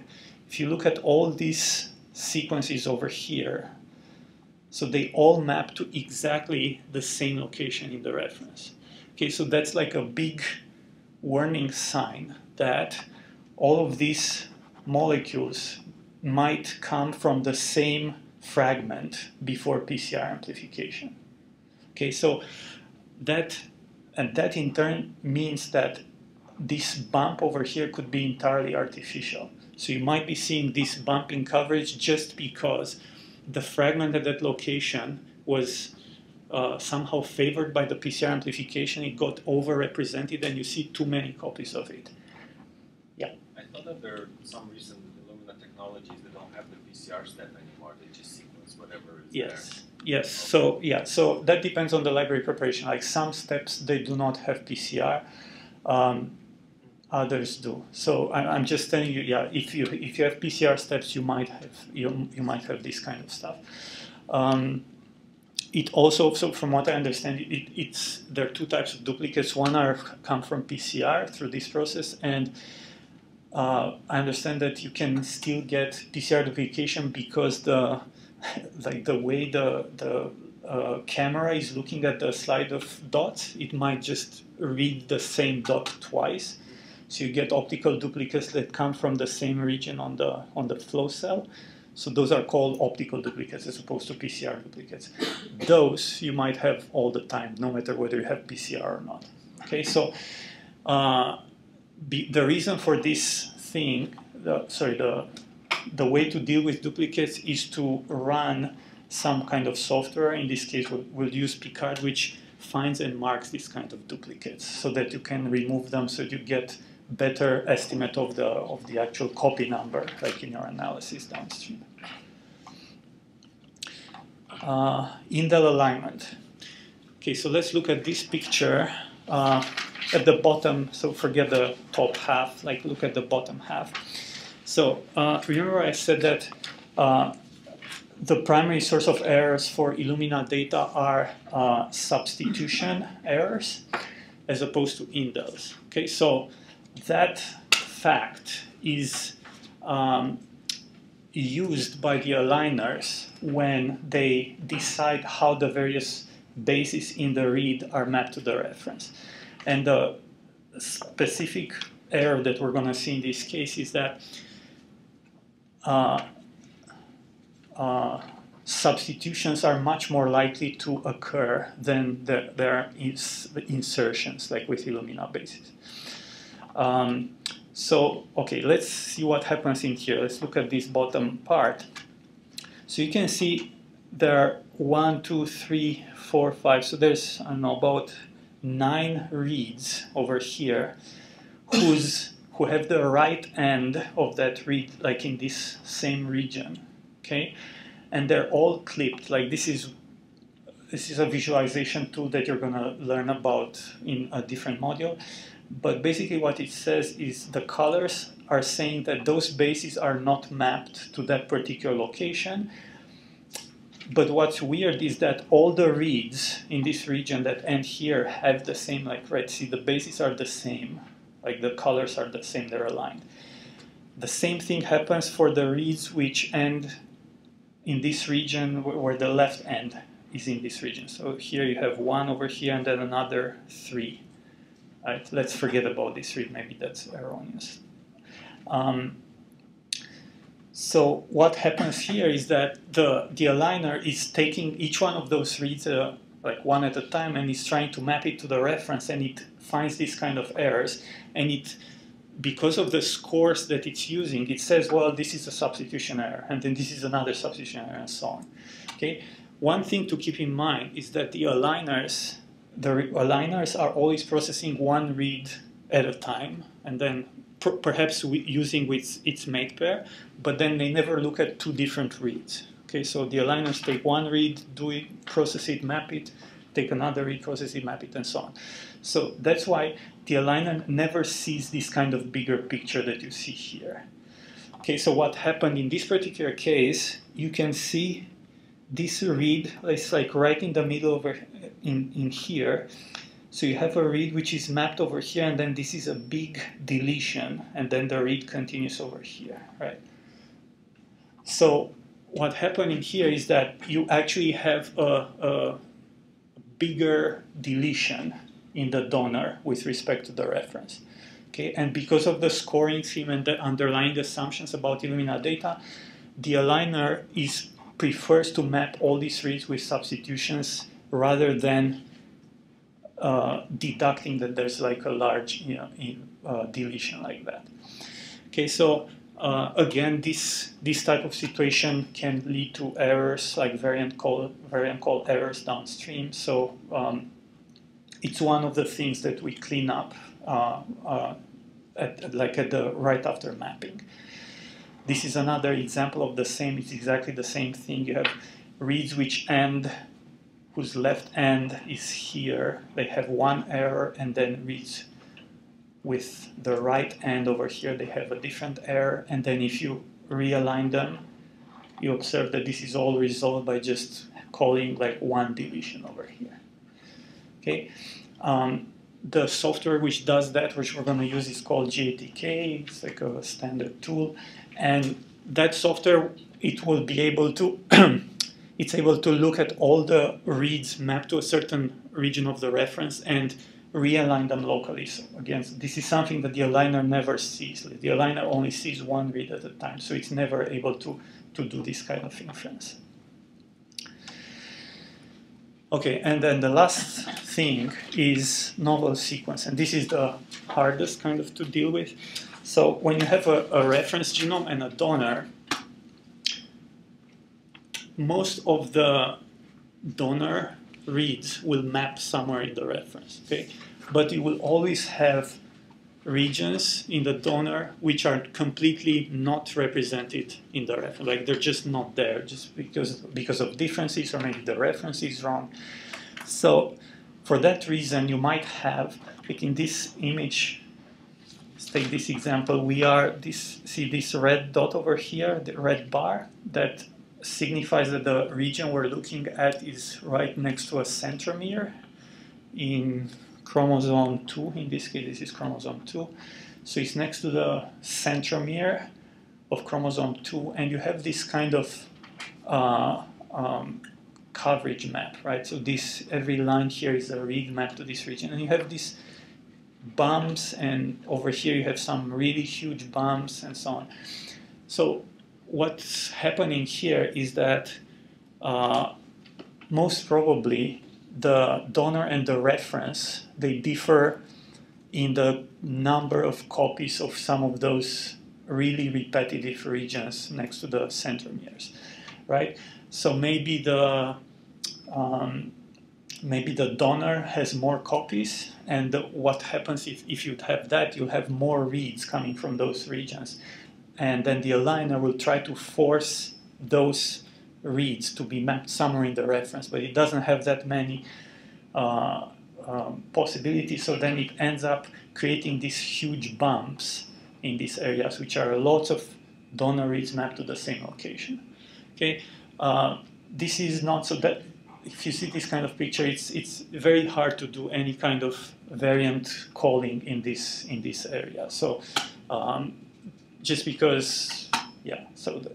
if you look at all these sequences over here, so they all map to exactly the same location in the reference. Okay, so that's like a big warning sign that all of these molecules might come from the same fragment before PCR amplification. Okay, so that and that in turn means that this bump over here could be entirely artificial. So you might be seeing this bump in coverage just because the fragment at that location was uh, somehow favored by the PCR amplification. It got overrepresented and you see too many copies of it. Yeah. I thought that there are some recent Illumina technologies that don't have the PCR step anymore. They just sequence whatever is Yes. there. Yes. So yeah. So that depends on the library preparation. Like some steps they do not have PCR. Um, others do. So I, I'm just telling you. Yeah. If you if you have PCR steps, you might have you you might have this kind of stuff. Um, it also, so from what I understand, it, it's there are two types of duplicates. One are come from PCR through this process, and uh, I understand that you can still get PCR duplication because the like the way the the uh, camera is looking at the slide of dots, it might just read the same dot twice. So you get optical duplicates that come from the same region on the on the flow cell. So those are called optical duplicates as opposed to PCR duplicates. Those you might have all the time, no matter whether you have PCR or not. Okay, so uh, be, the reason for this thing, the, sorry, the the way to deal with duplicates is to run some kind of software. In this case, we'll, we'll use Picard, which finds and marks this kind of duplicates so that you can remove them so you get better estimate of the of the actual copy number like in your analysis downstream. Uh, indel alignment. Okay, so let's look at this picture uh, at the bottom. So forget the top half, like look at the bottom half. So uh, remember I said that uh, the primary source of errors for Illumina data are uh, substitution errors as opposed to indels. Okay, so that fact is um, used by the aligners when they decide how the various bases in the read are mapped to the reference. And the specific error that we're going to see in this case is that substitutions are much more likely to occur than the, their ins insertions, like with Illumina bases. Um, so, okay, let's see what happens in here. Let's look at this bottom part. So you can see there are one, two, three, four, five. So there's, I don't know, about nine reads over here whose who have the right end of that read like in this same region okay? And they're all clipped like this is this is a visualization tool that you're going to learn about in a different module. But basically what it says is the colors are saying that those bases are not mapped to that particular location. But what's weird is that all the reads in this region that end here have the same like right see the bases are the same like the colors are the same, they're aligned. The same thing happens for the reads which end in this region where the left end is in this region. So here you have one over here and then another three. Right, let's forget about this read, maybe that's erroneous. Um, so what happens here is that the, the aligner is taking each one of those reads uh, like one at a time and is trying to map it to the reference and it finds these kind of errors and it because of the scores that it's using it says well this is a substitution error and then this is another substitution error and so on. Okay? One thing to keep in mind is that the aligners the aligners are always processing one read at a time and then per perhaps using with its mate pair but then they never look at two different reads. Okay? So the aligners take one read do it process it map it take another read process it map it and so on so that's why the aligner never sees this kind of bigger picture that you see here. Okay, so what happened in this particular case, you can see this read is like right in the middle over in, in here. So you have a read which is mapped over here, and then this is a big deletion, and then the read continues over here, right? So what happened in here is that you actually have a, a bigger deletion in the donor with respect to the reference. Okay, and because of the scoring scheme and the underlying assumptions about Illumina data, the aligner is prefers to map all these reads with substitutions rather than uh, deducting that there's like a large you know, in, uh, deletion like that. Okay, so uh, again, this this type of situation can lead to errors like variant call variant call errors downstream. So um, it's one of the things that we clean up uh, uh, at, like at the right after mapping. This is another example of the same, it's exactly the same thing. You have reads which end, whose left end is here. They have one error and then reads with the right end over here, they have a different error. And then if you realign them, you observe that this is all resolved by just calling like one deletion over here. Okay, um, the software which does that, which we're going to use, is called GATK. It's like a standard tool, and that software it will be able to *clears throat* it's able to look at all the reads mapped to a certain region of the reference and realign them locally. So again, this is something that the aligner never sees. The aligner only sees one read at a time, so it's never able to to do this kind of inference. Okay, and then the last thing is novel sequence, and this is the hardest kind of to deal with. So when you have a, a reference genome and a donor, most of the donor reads will map somewhere in the reference, okay? But you will always have regions in the donor which are completely not represented in the reference. Like they're just not there, just because because of differences or maybe the reference is wrong. So for that reason, you might have, like in this image, let's take this example. We are this see this red dot over here, the red bar that signifies that the region we're looking at is right next to a centromere in chromosome 2, in this case this is chromosome 2. So it's next to the centromere of chromosome 2 and you have this kind of uh, um, coverage map, right? So this every line here is a read map to this region and you have these bumps and over here you have some really huge bumps and so on. So what's happening here is that uh, most probably the donor and the reference, they differ in the number of copies of some of those really repetitive regions next to the centromeres, right? So maybe the um, maybe the donor has more copies, and what happens if, if you have that, you have more reads coming from those regions, and then the aligner will try to force those reads to be mapped somewhere in the reference, but it doesn't have that many uh, um, possibilities, so then it ends up creating these huge bumps in these areas, which are lots of donor reads mapped to the same location. Okay, uh, this is not so that if you see this kind of picture, it's it's very hard to do any kind of variant calling in this in this area. So um, just because, yeah, so the,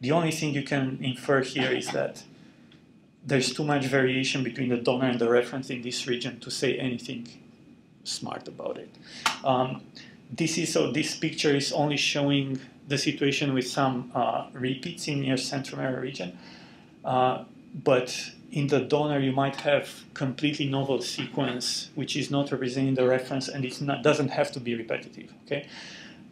the only thing you can infer here is that there's too much variation between the donor and the reference in this region to say anything smart about it. Um, this is so this picture is only showing the situation with some uh, repeats in your centromere region, uh, but in the donor you might have completely novel sequence which is not representing the reference and it doesn't have to be repetitive. Okay,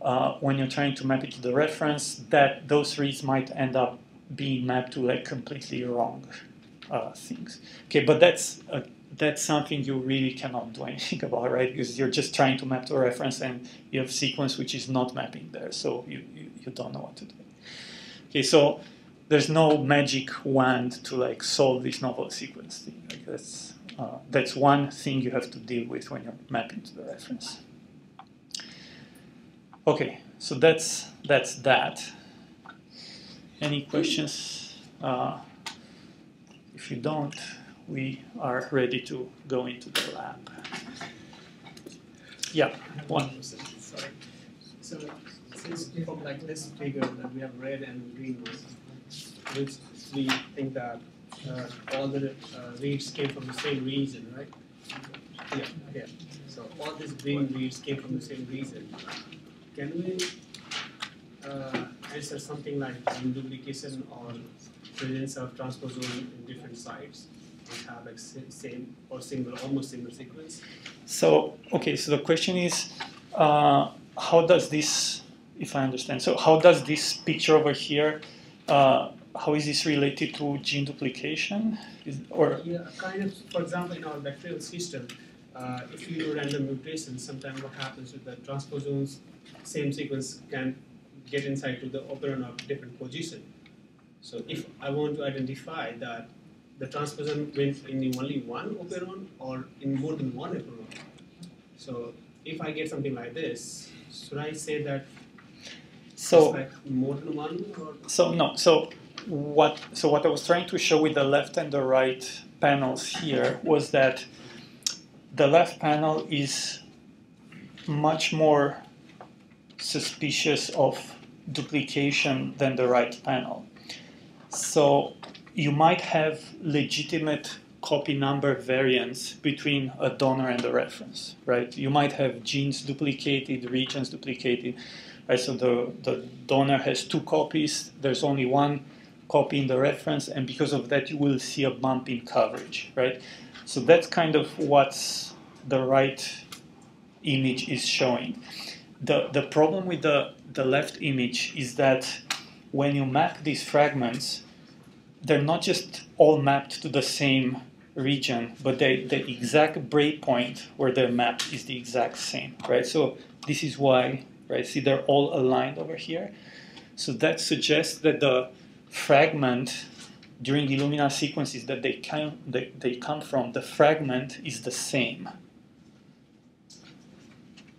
uh, when you're trying to map it to the reference, that those reads might end up being mapped to like completely wrong uh, things. Okay, but that's uh, that's something you really cannot do *laughs* anything about, right? Because you're just trying to map to a reference and you have sequence which is not mapping there, so you, you, you don't know what to do. Okay, so there's no magic wand to like solve this novel sequence thing. Like that's uh, that's one thing you have to deal with when you're mapping to the reference. Okay, so that's that's that. Any questions? Uh, if you don't, we are ready to go into the lab. Yeah, one. Sorry. So since from like this figure that we have red and green which we think that uh, all the uh, reads came from the same region, right? Yeah, yeah. So all these green reads came from the same region. Can we uh, answer something like gene duplication or presence of transposon in different sites which have like same or single, almost similar sequence? So, okay, so the question is, uh, how does this, if I understand, so how does this picture over here, uh, how is this related to gene duplication? Is, or yeah, kind of, for example, in our bacterial system, uh, if you do random mutations, sometimes what happens with the transposons, same sequence can get inside to the operon of different position. So if I want to identify that the transposon went in only one operon or in more than one operon. So if I get something like this, should I say that so like more than one? Or? So no. So what? So what I was trying to show with the left and the right panels here was that the left panel is much more suspicious of duplication than the right panel. So you might have legitimate copy number variance between a donor and a reference, right? You might have genes duplicated, regions duplicated, right? So the, the donor has two copies, there's only one copy in the reference, and because of that, you will see a bump in coverage, right? So that's kind of what the right image is showing. The, the problem with the, the left image is that when you map these fragments, they're not just all mapped to the same region, but they, the exact breakpoint where they're mapped is the exact same, right? So this is why, right? See, they're all aligned over here. So that suggests that the fragment during Illumina sequences that they, come, they, they come from, the fragment is the same.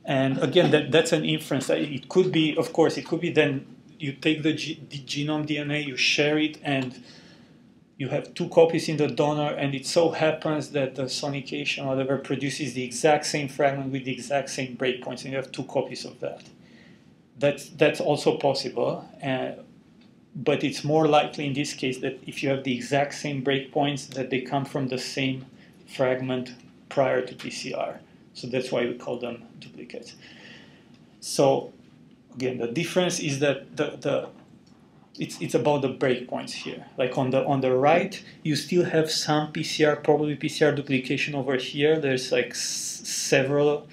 And again, that, that's an inference. It could be, of course, it could be then you take the, G, the genome DNA, you shear it, and you have two copies in the donor, and it so happens that the sonication, whatever, produces the exact same fragment with the exact same breakpoints, and you have two copies of that. That's, that's also possible, uh, but it's more likely in this case that if you have the exact same breakpoints, that they come from the same fragment prior to PCR. So that's why we call them duplicates. So again, the difference is that the, the it's, it's about the breakpoints here. Like on the on the right, you still have some PCR, probably PCR duplication over here. There's like several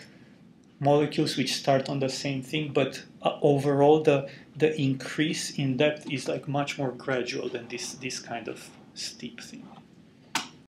molecules which start on the same thing, but uh, overall the the increase in depth is like much more gradual than this this kind of steep thing.